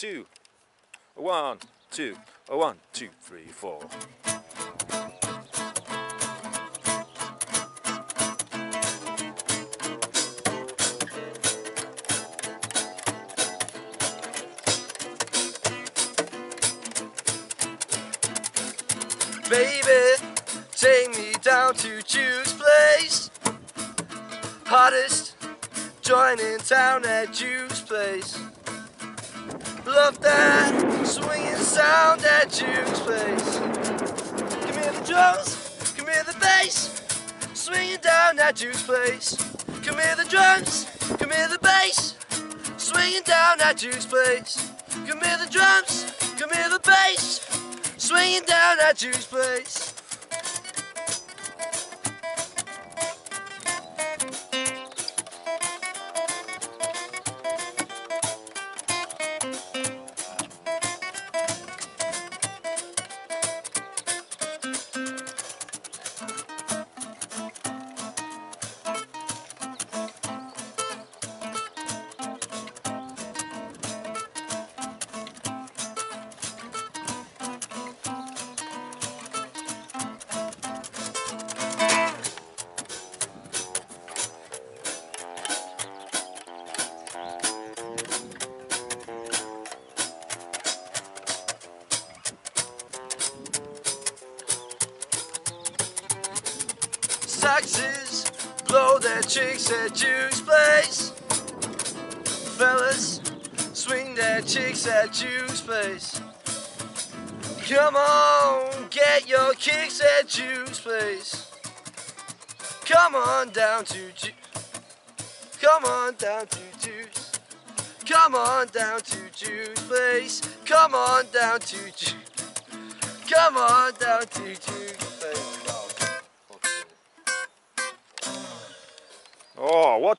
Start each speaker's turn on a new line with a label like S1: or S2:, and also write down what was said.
S1: two, one, two, one, two, three, four.
S2: Baby, take me down to Juke's place. Hottest joint in town at Juke's place. Love that swinging sound at Juke's place. Come hear the drums, come hear the bass, swinging down at Juke's place. Come hear the drums, come hear the bass, swinging down at Juke's place. Come hear the drums, come hear the bass, swinging down at Juke's place. Saxes blow their chicks at Juke's place. Fellas swing their chicks at Juke's place. Come on, get your kicks at Juke's place. Come on down to Ju- Come on down to Juke's. Come on down to Juke's place. Come on down to Juke's. Come on down to Juke's
S1: Oh, what